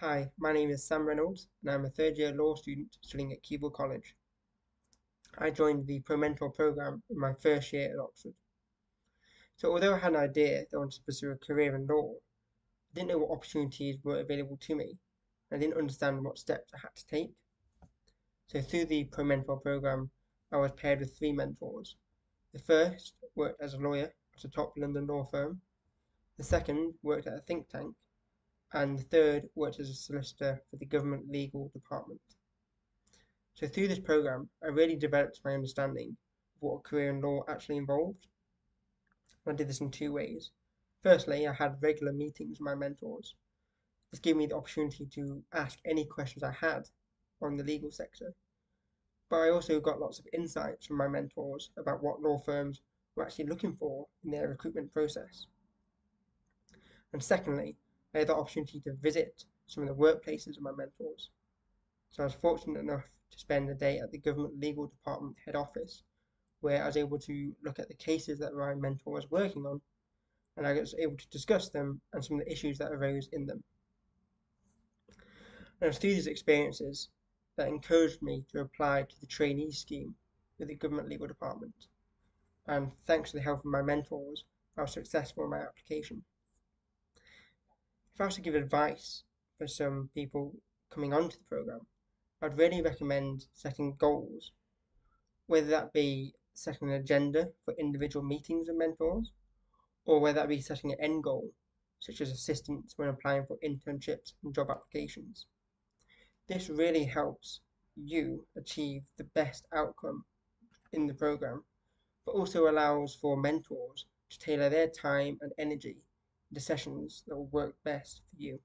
Hi, my name is Sam Reynolds, and I'm a third year law student studying at Keble College. I joined the ProMentor program in my first year at Oxford. So, although I had an idea that I wanted to pursue a career in law, I didn't know what opportunities were available to me, and I didn't understand what steps I had to take. So, through the ProMentor program, I was paired with three mentors. The first worked as a lawyer at a top London law firm, the second worked at a think tank, and the third worked as a solicitor for the government legal department. So through this program, I really developed my understanding of what a career in law actually involved. I did this in two ways. Firstly, I had regular meetings with my mentors. This gave me the opportunity to ask any questions I had on the legal sector. But I also got lots of insights from my mentors about what law firms were actually looking for in their recruitment process. And secondly, I had the opportunity to visit some of the workplaces of my mentors. So I was fortunate enough to spend a day at the Government Legal Department head office, where I was able to look at the cases that my mentor was working on, and I was able to discuss them and some of the issues that arose in them. And it was through these experiences that encouraged me to apply to the trainee scheme with the Government Legal Department. And thanks to the help of my mentors, I was successful in my application if I was to give advice for some people coming onto the program, I'd really recommend setting goals, whether that be setting an agenda for individual meetings with mentors, or whether that be setting an end goal, such as assistance when applying for internships and job applications. This really helps you achieve the best outcome in the program, but also allows for mentors to tailor their time and energy the sessions that will work best for you.